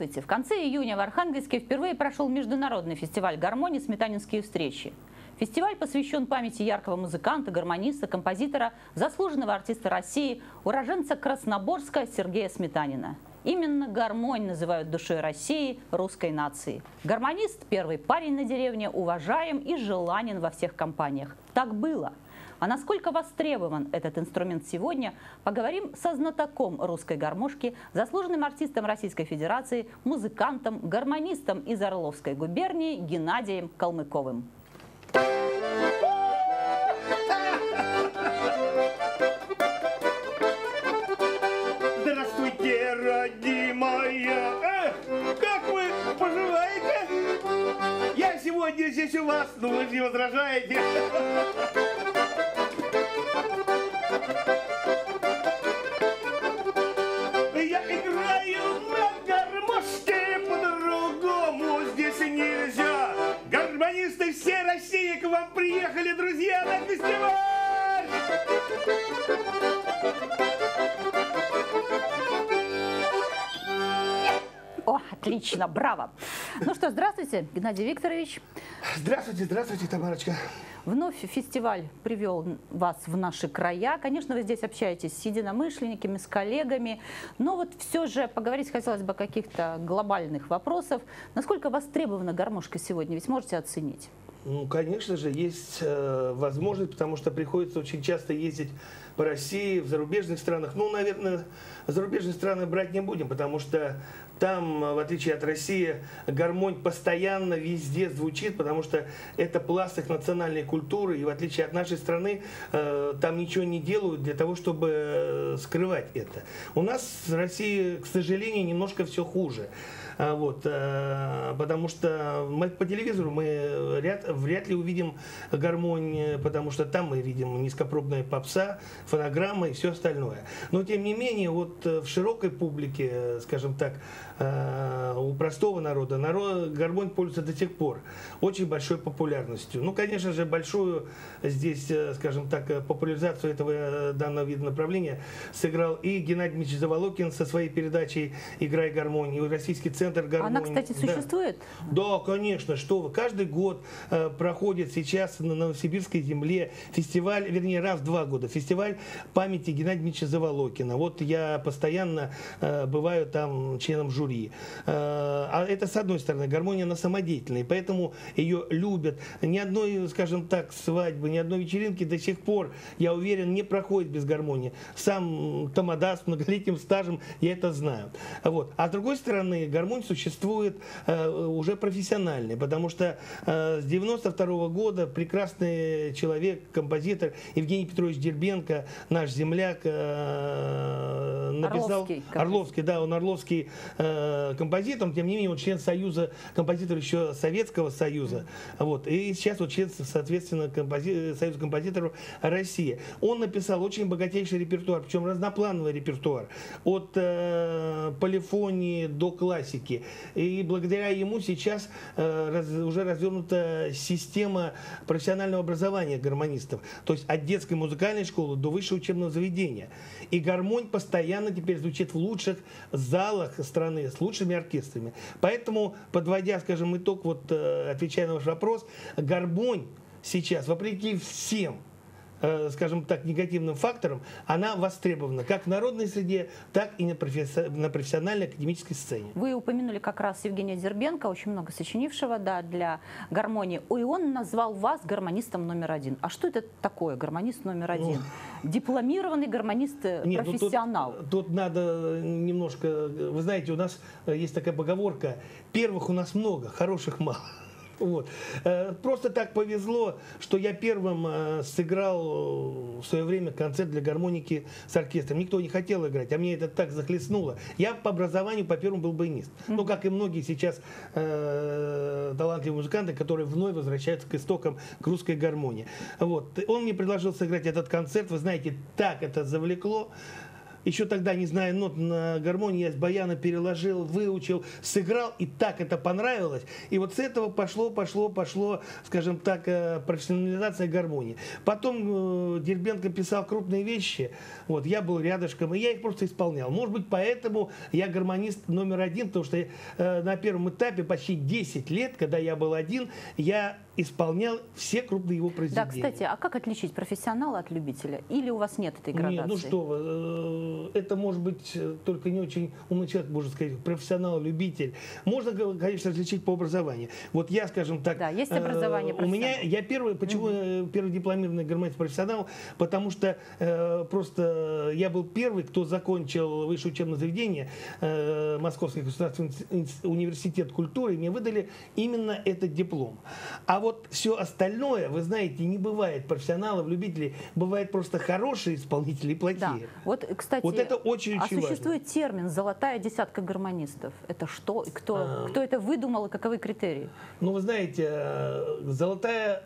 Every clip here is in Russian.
Здравствуйте! В конце июня в Архангельске впервые прошел международный фестиваль гармонии «Сметанинские встречи». Фестиваль посвящен памяти яркого музыканта, гармониста, композитора, заслуженного артиста России, уроженца Красноборска Сергея Сметанина. Именно гармонь называют душой России, русской нации. Гармонист – первый парень на деревне, уважаем и желанен во всех компаниях. Так было. А насколько востребован этот инструмент сегодня, поговорим со знатоком русской гармошки, заслуженным артистом Российской Федерации, музыкантом, гармонистом из Орловской губернии Геннадием Калмыковым. Здравствуйте, родимая! Как вы поживаете? Я сегодня здесь у вас, ну вы не возражаете. Я играю на гармошке, по-другому здесь нельзя. Гармонисты всей России вам приехали, друзья, на фестиваль! Отлично, браво! Ну что, здравствуйте, Геннадий Викторович. Здравствуйте, здравствуйте, Тамарочка. Вновь фестиваль привел вас в наши края. Конечно, вы здесь общаетесь с единомышленниками, с коллегами. Но вот все же поговорить хотелось бы о каких-то глобальных вопросах. Насколько востребована гармошка сегодня? Ведь можете оценить? Ну, конечно же, есть э, возможность, потому что приходится очень часто ездить по России, в зарубежных странах. Ну, наверное, зарубежные страны брать не будем, потому что там, в отличие от России, гармонь постоянно везде звучит, потому что это пласт их национальной культуры, и в отличие от нашей страны, э, там ничего не делают для того, чтобы скрывать это. У нас в России, к сожалению, немножко все хуже. А, Вот, э, потому что мы по телевизору мы ряд, вряд ли увидим гармонь, э, потому что там мы видим низкопробная попса, фонограмма и все остальное. Но тем не менее, вот э, в широкой публике, скажем так, э, у простого народа, народ, гармонь пользуется до сих пор очень большой популярностью. Ну, конечно же, большую здесь, скажем так, популяризацию этого данного вида направления сыграл и Геннадий Дмитриевич Заволокин со своей передачей «Играй гармонь», и Российский центр гармонии. Она, кстати, Да. существует? Да, конечно, что вы. Каждый год э, проходит сейчас на Новосибирской земле фестиваль, вернее, раз в два года, фестиваль памяти Геннадия Дмитриевича Заволокина. Вот я постоянно э, бываю там членом жюри. Э, а это, с одной стороны, гармония, она самодеятельная, поэтому ее любят. Ни одной, скажем так, свадьбы, ни одной вечеринки до сих пор, я уверен, не проходит без гармонии. Сам Тамадас с многолетним стажем, я это знаю. Вот. А с другой стороны, гармонь существует э, уже профессиональный, потому что э, с 92 года прекрасный человек, композитор Евгений Петрович Дербенко, наш земляк, э, написал... Орловский. Орловский, да, он орловский композитор, тем не менее он член Союза композиторов еще Советского Союза. Вот. И сейчас вот член, соответственно, компози... Союза композиторов России. Он написал очень богатейший репертуар, причем разноплановый репертуар. От э, полифонии до классики. И благодаря ему сейчас э, уже развернута система профессионального образования гармонистов. То есть от детской музыкальной школы до высшего учебного заведения. И гармонь постоянно теперь звучит в лучших залах страны с лучшими оркестрами. Поэтому, подводя, скажем, итог, вот э, отвечая на ваш вопрос, гармонь сейчас, вопреки всем скажем так, негативным факторам, она востребована как в народной среде, так и на, професси- на профессиональной академической сцене. Вы упомянули как раз Евгения Дербенко, очень много сочинившего да, для гармонии. И он назвал вас гармонистом номер один. А что это такое, гармонист номер один? Дипломированный гармонист, э, ну тут- профессионал. тут, надо немножко... Вы знаете, у нас э, есть такая поговорка. Первых у нас много, хороших мало. Вот. Э, Просто так повезло, что я первым э, сыграл э, в свое время концерт для гармоники с оркестром. Никто не хотел играть, а мне это так захлестнуло. Я по образованию по первому был баянист. Ну, как и многие сейчас э, талантливые музыканты, которые вновь возвращаются к истокам к русской гармонии. Вот. Он мне предложил сыграть этот концерт. Вы знаете, так это завлекло. Еще тогда, не зная нот на гармонии, я с баяна переложил, выучил, сыграл, и так это понравилось. И вот с этого пошло, пошло, пошло, скажем так, э, профессионализация гармонии. Потом э, Дербенко писал крупные вещи, вот, я был рядышком, и я их просто исполнял. Может быть, поэтому я гармонист номер один, потому что э, на первом этапе почти 10 лет, когда я был один, я исполнял все крупные его произведения. Да, кстати, а как отличить профессионала от любителя? Или у вас нет этой градации? Нет, ну что вы, э, это может быть э, только не очень умный человек, можно сказать, профессионал, любитель. Можно, конечно, различить по образованию. Вот я, скажем так... Да, есть образование э, У меня, я первый, почему угу. первый дипломированный гармонист профессионал? Потому что э, просто я был первый, кто закончил высшее учебное заведение, э, Московский государственный университет культуры, и мне выдали именно этот диплом. А вот все остальное, вы знаете, не бывает профессионалов, любителей, бывает просто хорошие исполнители и плохие. Да. Вот, кстати, вот это очень, очень а существует важно. термин «золотая десятка гармонистов». Это что? И кто, а, кто это выдумал и каковы критерии? Ну, вы знаете, э, золотая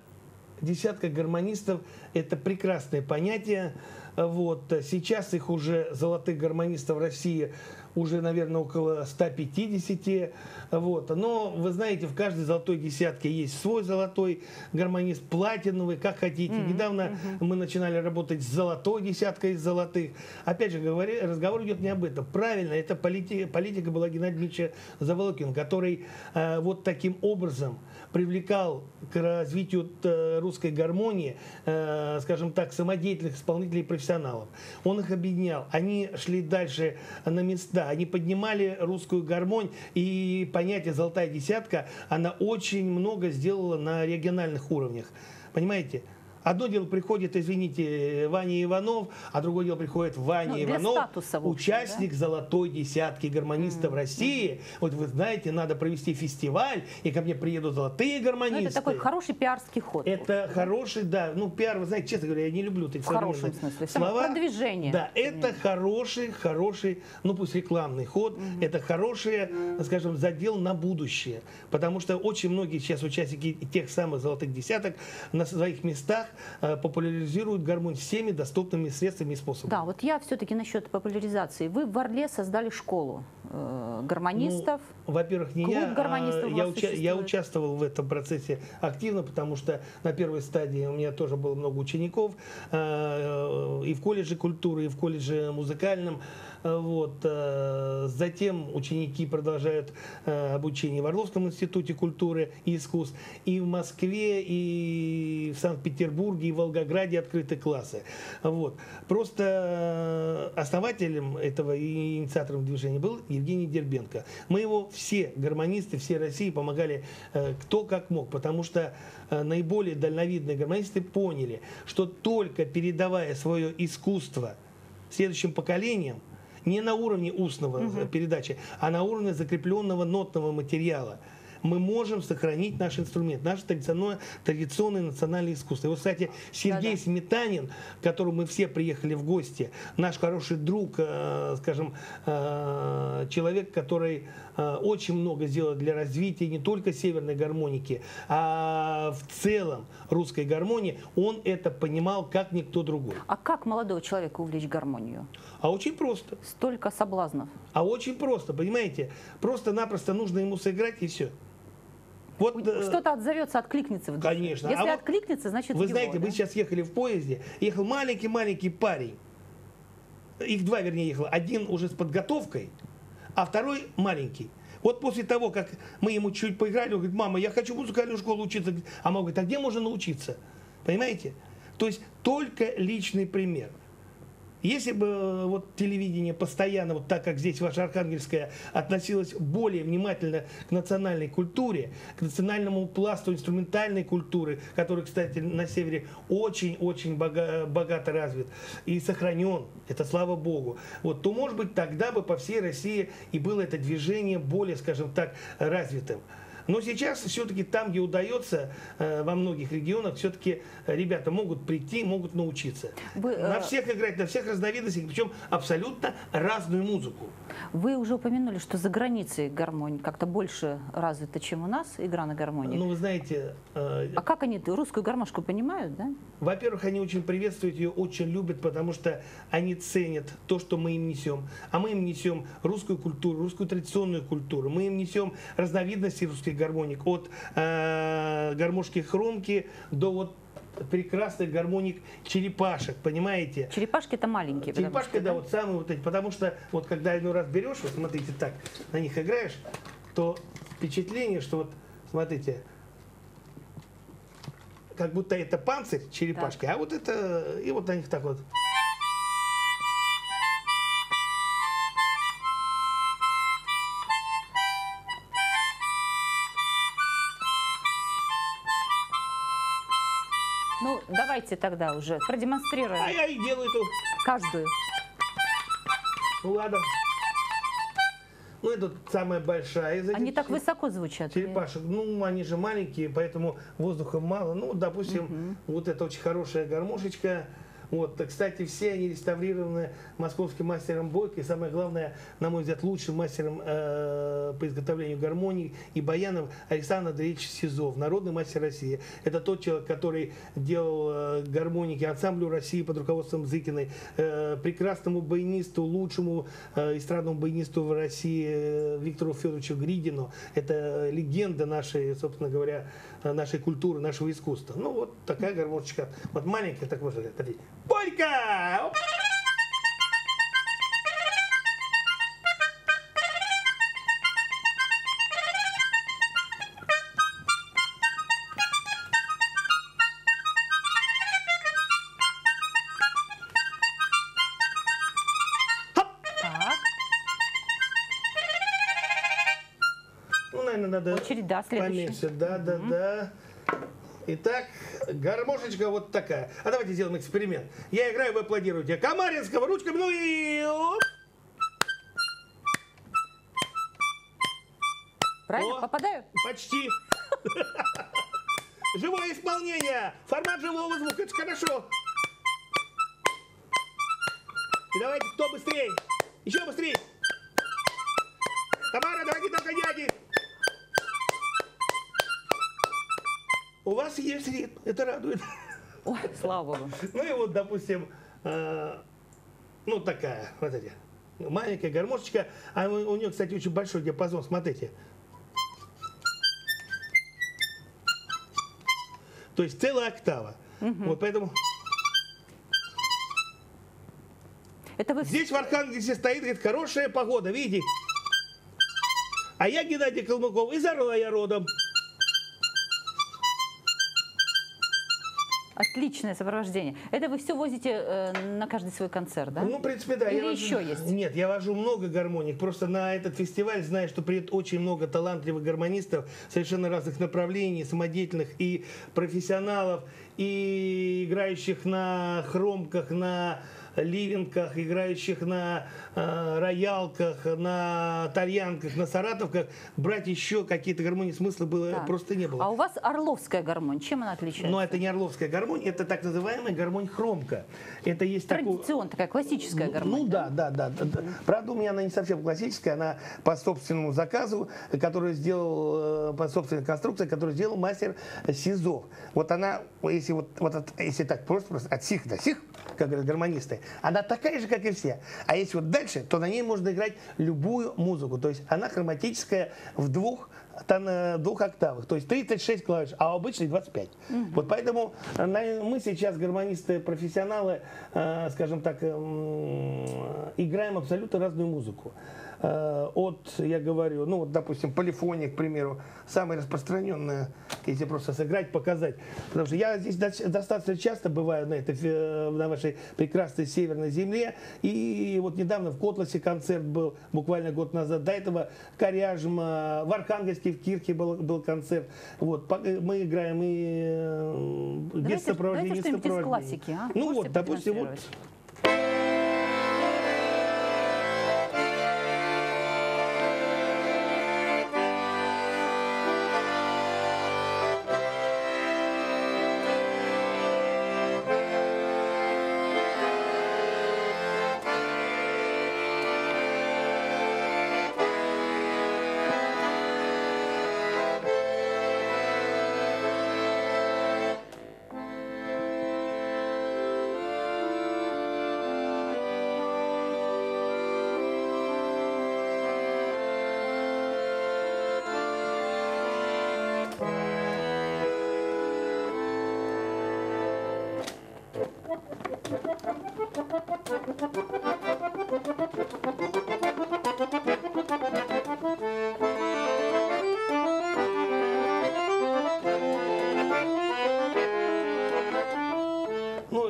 десятка гармонистов – это прекрасное понятие. Вот. Сейчас их уже золотых гармонистов России уже, наверное, около 150. Вот. Но, вы знаете, в каждой золотой десятке есть свой золотой гармонист, платиновый, как хотите. Mm-hmm. Недавно mm-hmm. мы начинали работать с золотой десяткой из золотых. Опять же, говори, разговор идет не об этом. Правильно, это политика, политика была Геннадия Дмитриевича Заволокина, который э, вот таким образом привлекал к развитию э, русской гармонии, э, скажем так, самодеятельных исполнителей и профессионалов. Он их объединял. Они шли дальше на места, они поднимали русскую гармонь, и понятие «золотая десятка», она очень много сделала на региональных уровнях. Понимаете? Одно дело приходит, извините, Ваня Иванов, а другое дело приходит Ваня ну, Иванов, статуса, общем, участник да? золотой десятки гармонистов mm-hmm. России. Вот вы знаете, надо провести фестиваль, и ко мне приедут золотые гармонисты. Ну, это такой хороший пиарский ход. Это хороший, да, ну пиар, вы знаете, честно говоря, я не люблю такие хорошем смысле. Слова. Продвижение. Да, это хороший, хороший, ну пусть рекламный ход, mm-hmm. это хороший, скажем, задел на будущее. Потому что очень многие сейчас участники тех самых золотых десяток на своих местах популяризируют гармонь всеми доступными средствами и способами. Да, вот я все-таки насчет популяризации. Вы в Орле создали школу э, гармонистов. Ну, во-первых, не я, а я, уча я участвовал в этом процессе активно, потому что на первой стадии у меня тоже было много учеников э, и в колледже культуры, и в колледже музыкальном. Вот. Э, затем ученики продолжают э, обучение в Орловском институте культуры и искусств. И в Москве, и в Санкт-Петербурге, и в Волгограде открыты классы. Вот. Просто э, основателем этого и инициатором движения был Евгений Дербенко. Мы его все гармонисты, все России помогали кто как мог, потому что наиболее дальновидные гармонисты поняли, что только передавая свое искусство следующим поколениям, не на уровне устного угу. передачи, а на уровне закрепленного нотного материала мы можем сохранить наш инструмент, наше традиционное, традиционное национальное искусство. И вот, кстати, Сергей да, да. Сметанин, к которому мы все приехали в гости, наш хороший друг, э, скажем, э, человек, который очень много сделал для развития не только северной гармоники, а в целом русской гармонии, он это понимал как никто другой. А как молодого человека увлечь гармонию? А очень просто. Столько соблазнов. А очень просто, понимаете? Просто-напросто нужно ему сыграть и все. Вот, э, Что-то отзовется, откликнется в душе. Конечно. Если а откликнется, значит Вы его, знаете, да? мы сейчас ехали в поезде, ехал маленький-маленький парень. Их два, вернее, ехало. Один уже с подготовкой, а второй маленький. Вот после того, как мы ему чуть поиграли, он говорит, мама, я хочу в музыкальную школу учиться. А мама говорит, а где можно научиться? Понимаете? То есть только личный пример – если бы э, вот телевидение постоянно, вот так как здесь ваша Архангельская, относилось более внимательно к национальной культуре, к национальному пласту инструментальной культуры, который, кстати, на севере очень-очень богато развит и сохранен, это слава богу, вот, то, может быть, тогда бы по всей России и было это движение более, скажем так, развитым. Но сейчас все-таки там, где удается, э, во многих регионах, все-таки ребята могут прийти, могут научиться. Вы, на э, всех играть, на всех разновидностях, причем абсолютно разную музыку. Вы уже упомянули, что за границей гармонь как-то больше развита, чем у нас, игра на гармонии. Ну, вы знаете, э, а как они русскую гармошку понимают, да? Во-первых, они очень приветствуют ее, очень любят, потому что они ценят то, что мы им несем. А мы им несем русскую культуру, русскую традиционную культуру. Мы им несем разновидности русских гармоник. От э, гармошки хромки до вот прекрасных гармоник черепашек, понимаете? Черепашки это маленькие. потому Черепашки, что, да, вот самые вот эти. Потому что вот когда один раз берешь, вот смотрите так, на них играешь, то впечатление, что вот, смотрите, как будто это панцирь черепашки, а вот это, и вот на них так вот. Тогда уже А продемонстрируем я и делаю эту, каждую. ну ладно. Ну, это самая большая из этих Они так высоко звучат. черепашек. Ну, они же маленькие, поэтому воздуха мало. Ну, допустим, вот это очень хорошая гармошечка. Вот, кстати, все они реставрированы московским мастером Бойко. И самое главное, на мой взгляд, лучшим мастером э, по изготовлению гармоний и баянов Александр Андреевич Сизов, народный мастер России. Это тот человек, который делал э, гармоники ансамблю России под руководством Зыкиной, э, прекрасному баянисту, лучшему э, эстрадному баянисту в России э, Виктору Федоровичу Гридину. Это легенда нашей, собственно говоря, нашей культуры, нашего искусства. Ну, вот такая гармошечка. Вот маленькая, так можно. Смотри. Борька! Надо очередь, да, поменьше. Да, да, да. Итак, гармошечка вот такая. А давайте сделаем эксперимент. Я играю, вы аплодируете. Комаринского ручками, ну и... оп. Правильно? О. Попадаю? Почти. Живое исполнение. Формат живого звука. Это хорошо. И давайте, кто быстрее? Еще быстрее. Тамара, давайте только дяди. У вас есть ритм. Это радует. Ой, слава богу. Ну и вот, допустим, э, ну такая, вот эти, маленькая гармошечка. А у, у нее, кстати, очень большой диапазон. Смотрите. То есть целая октава. Вот поэтому Это вы здесь в Архангельске стоит, говорит, хорошая погода, видите? А я Геннадий Калмыков, из Орла я родом. Отличное сопровождение. Это вы все возите э, на каждый свой концерт, да? Ну, в принципе, да. Или я вожу- еще есть? Нет, я вожу много гармоник. Просто на этот фестиваль знаю, что приедет очень много талантливых гармонистов совершенно разных направлений, самодеятельных и профессионалов, и играющих на хромках, на ливенках, играющих на э, роялках, на тальянках, на саратовках. Брать еще какие-то гармонии смысла было Так. просто не было. А у вас орловская гармонь. Чем она отличается? Но это не орловская гармонь, это так называемая гармонь хромка. Это есть такой... Традиционная, такая классическая гармонь. Ну да, да, да, да, да. Правда, у меня она не совсем классическая, она по собственному заказу, который сделал, э, по собственной конструкции, которую сделал мастер Сизов. Вот она, если вот, вот от- если так просто, просто от сих до сих, как говорят гармонисты, она такая же, как и все. А если вот дальше, то на ней можно играть любую музыку. То есть она хроматическая в двух тон- э, двух октавах, то есть 36 клавиш, а обычный 25. Вот поэтому э, мы сейчас, гармонисты-профессионалы, э, скажем так, эм, играем абсолютно разную музыку. Э, От, я говорю, ну вот, допустим, полифония, к примеру, самая распространенная, если просто сыграть, показать. Потому что я здесь достаточно часто бываю на, этой, фе- на вашей прекрасной северной земле. И вот недавно в Котласе концерт был, буквально год назад. До этого Коряжма, в Архангельске, в Кирке был, был концерт. Вот, э, мы играем и э, без Давайте- сопровождения, давайте и с что-нибудь из сопровождением. классики, а? Ну Можете вот, допустим, вот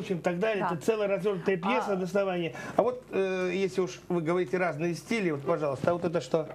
Общем, так далее. Так. Это целая развернутая пьеса А- до основания. А вот, э, если уж вы говорите разные стили, вот, пожалуйста, а вот это что?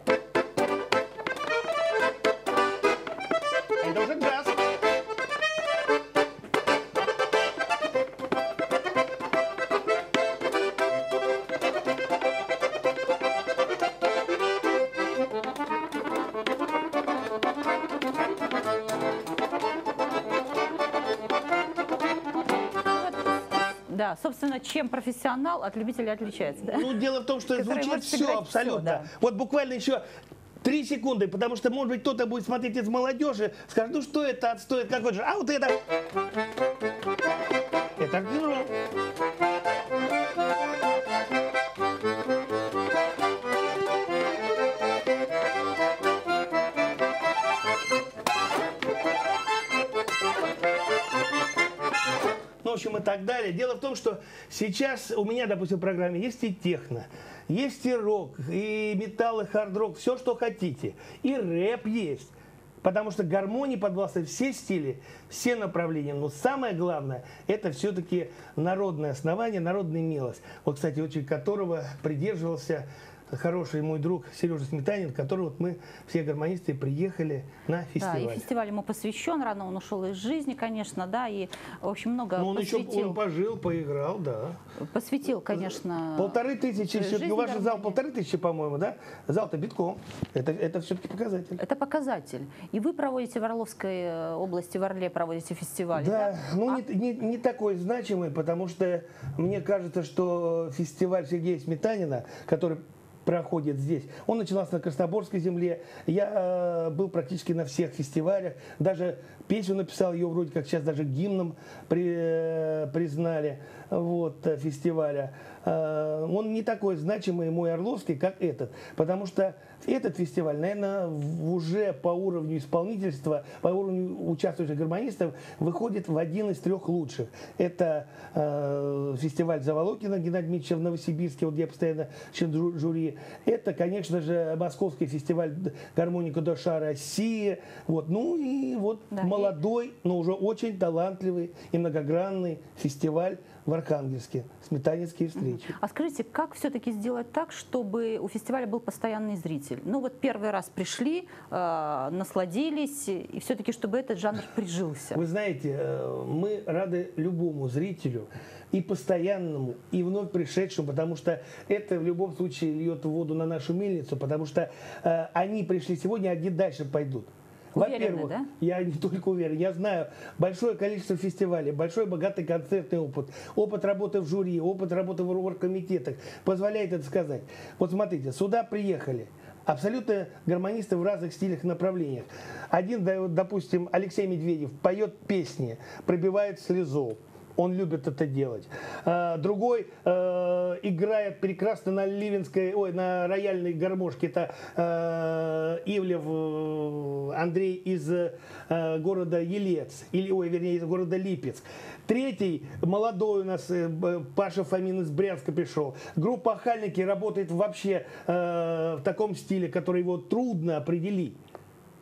Чем профессионал от любителя отличается. Да? Ну, дело в том, что звучит все абсолютно. всё, да. Вот буквально еще три секунды, потому что, может быть, кто-то будет смотреть из молодежи, скажет, ну что это отстоит, какой же, а вот. Это Общем, и так далее. Дело в том, что сейчас у меня, допустим, в программе есть и техно, есть и рок, и металл, и хард-рок, все, что хотите. И рэп есть. Потому что гармонии подвластны все стили, все направления. Но самое главное, это все-таки народное основание, народная милость. Вот, кстати, очень которого придерживался хороший мой друг Сережа Сметанин, которого вот мы, все гармонисты, приехали на Да, фестиваль. и фестиваль ему посвящен, рано он ушел из жизни, конечно, да, и, в общем, много Ну, он еще посвятил, он пожил, поиграл, да. посвятил, конечно, Полторы тысячи, все-таки жизни у вас же зал гармонии. полторы тысячи, по-моему, да? Зал-то битком. Это, это все-таки показатель. Это показатель. И вы проводите в Орловской э, области, в Орле проводите фестиваль. Да, ну А- не, не, не такой значимый, потому что мне кажется, что фестиваль Сергея Сметанина, который проходит здесь. Он начинался на Красноборской земле. Я э, был практически на всех фестивалях. Даже песню написал, ее вроде как сейчас даже гимном при- э, признали вот, э, фестиваля. Э, он не такой значимый мой Орловский, как этот. Потому что этот фестиваль, наверное, уже по уровню исполнительства, по уровню участвующих гармонистов, выходит в один из трех лучших. Это э, фестиваль Заволокина Геннадия Дмитриевича в Новосибирске, вот где я постоянно член жю- жюри. Это, конечно же, Московский фестиваль гармоника душа России. Вот. Ну и вот Да, молодой, но уже очень талантливый и многогранный фестиваль в Архангельске. Сметанинские встречи. А скажите, как все-таки сделать так, чтобы у фестиваля был постоянный зритель? Ну вот первый раз пришли, э, насладились, и все-таки чтобы этот жанр прижился. Вы знаете, э, мы рады любому зрителю, и постоянному, и вновь пришедшему, потому что это в любом случае льет воду на нашу мельницу, потому что э, они пришли сегодня, они дальше пойдут. Во-первых, да? я не только уверен, я знаю большое количество фестивалей, большой богатый концертный опыт, опыт работы в жюри, опыт работы в оргкомитетах позволяет это сказать. Вот смотрите, сюда приехали абсолютно гармонисты в разных стилях и направлениях. Один, допустим, Алексей Медведев поет песни, пробивает слезу. Он любит это делать. А, Другой э, играет прекрасно на ливенской, ой, на рояльной гармошке. Это э, Ивлев э, Андрей из города Елец, или, ой, вернее, из города Липец. Третий, молодой у нас, Паша Фомин из Брянска пришел. Группа «Охальники» работает вообще в таком стиле, который его трудно определить.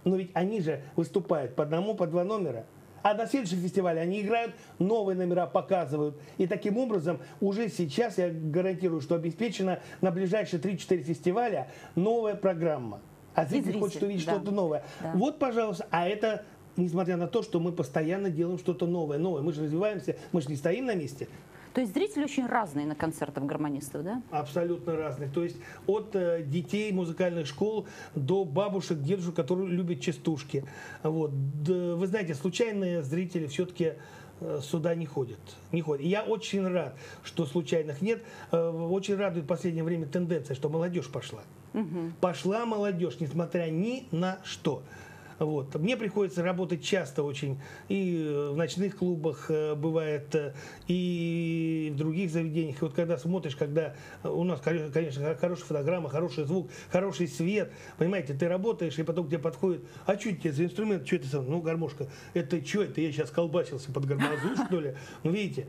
Но ведь они же выступают по одному, по два номера. А на следующем фестивале они играют, новые номера показывают. И таким образом уже сейчас я гарантирую, что обеспечена на ближайшие 3-4 фестиваля новая программа. А зритель зритель, хочет увидеть да. что-то новое. Да. Вот, пожалуйста, а это несмотря на то, что мы постоянно делаем что-то новое, новое. Мы же развиваемся, мы же не стоим на месте. То есть зрители очень разные на концертах гармонистов, да? Абсолютно разных. То есть от э, детей музыкальных школ до бабушек, дедушек, которые любят частушки. Вот. Вы знаете, случайные зрители все-таки сюда не ходят. Не ходят. И я очень рад, что случайных нет. Э, Очень радует в последнее время тенденция, что молодежь пошла. Пошла молодежь, несмотря ни на что. Вот. Мне приходится работать часто очень. И э, в ночных клубах э, бывает, э, и в других заведениях. И вот когда смотришь, когда у нас, конечно, хорошая фотограмма, хороший звук, хороший свет, понимаете, ты работаешь, и потом к тебе подходит, а что это за инструмент, что это, ну, гармошка, это что это, я сейчас колбасился под гармозу, что ли? Ну, видите,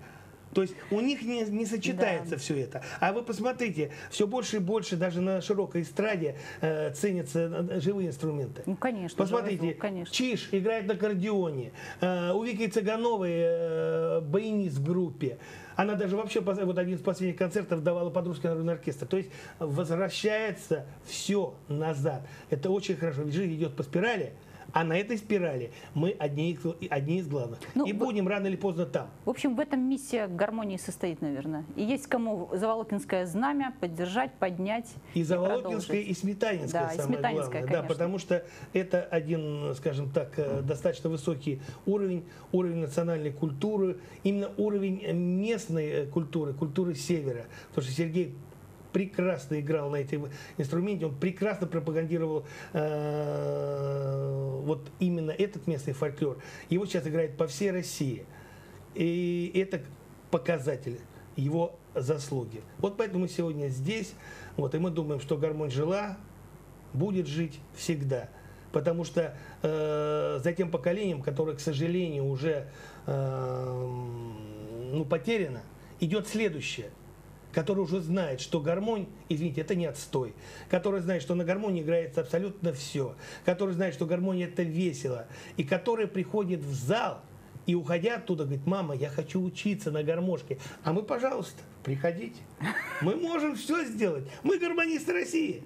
То есть у них не, не сочетается Да. все это. А вы посмотрите, все больше и больше даже на широкой эстраде э, ценятся э, живые инструменты. Ну, конечно. Посмотрите, звук, конечно. Чиш играет на аккордеоне. Э, у Вики Цыгановой э, баянист в группе. Она даже вообще, вот один из последних концертов давала под русский народный оркестр. То есть возвращается все назад. Это очень хорошо. Жизнь идет по спирали, а на этой спирали мы одни, из- одни из главных. Ну, И будем рано или поздно там. В общем, в этом миссия гармонии состоит, наверное. И есть кому Заволокинское знамя поддержать, поднять И Заволокинская, продолжить. и Сметанинская Да, и самое Сметанинская, главное. Да, конечно. потому что это один, скажем так, э, достаточно высокий уровень, уровень национальной культуры, именно уровень местной э, культуры, культуры севера. Потому что Сергей прекрасно играл на этом инструменте, он прекрасно пропагандировал э, вот именно этот местный фольклор. Его сейчас играет по всей России. И это показатель его заслуги. Вот поэтому мы сегодня здесь, вот, и мы думаем, что гармонь жила, будет жить всегда. Потому что э, за тем поколением, которое, к сожалению, уже э, ну, потеряно, идет следующее который уже знает, что гармонь, извините, это не отстой, который знает, что на гармонии играется абсолютно все, который знает, что гармония это весело, и который приходит в зал и уходя оттуда говорит, мама, я хочу учиться на гармошке, а мы, пожалуйста, приходите, мы можем все сделать, мы гармонисты России,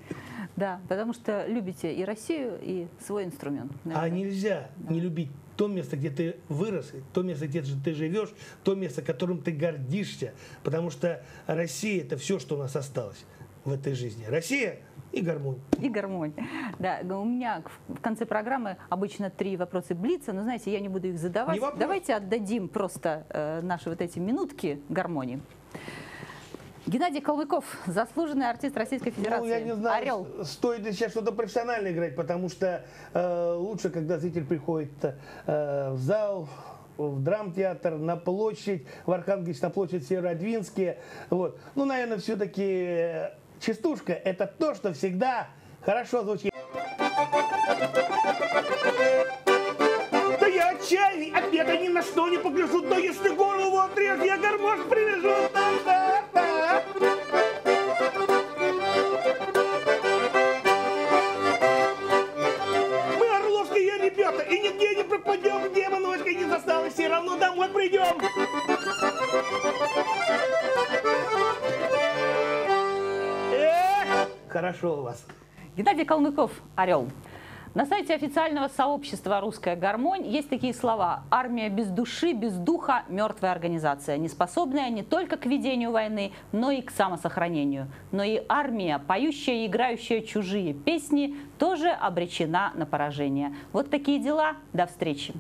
Да, потому что любите и Россию, и свой инструмент. а наверное. нельзя не любить то место, где ты вырос, то место, где ты живешь, то место, которым ты гордишься, потому что Россия это все, что у нас осталось в этой жизни. Россия и гармонь. И гармонь. Да, у меня в конце программы обычно три вопроса блица, но знаете, я не буду их задавать. Давайте отдадим просто э, наши вот эти минутки гармонии. Геннадий Калмыков, заслуженный артист Российской Федерации. Ну, я не знаю, Орел. стоит ли сейчас что-то профессионально играть, потому что э, лучше, когда зритель приходит э, в зал, в драмтеатр, на площадь, в Архангельск, на площадь Северодвинске. Вот. Ну, наверное, все-таки частушка – это то, что всегда хорошо звучит. Да я от бега ни на что не погляжу, но если голову отрежу, я гармош привяжу. Все равно домой придем. Эх, хорошо у вас. Геннадий Калмыков, Орел. На сайте официального сообщества «Русская гармонь» есть такие слова «Армия без души, без духа – мертвая организация, не способная не только к ведению войны, но и к самосохранению. Но и армия, поющая и играющая чужие песни, тоже обречена на поражение». Вот такие дела. До встречи.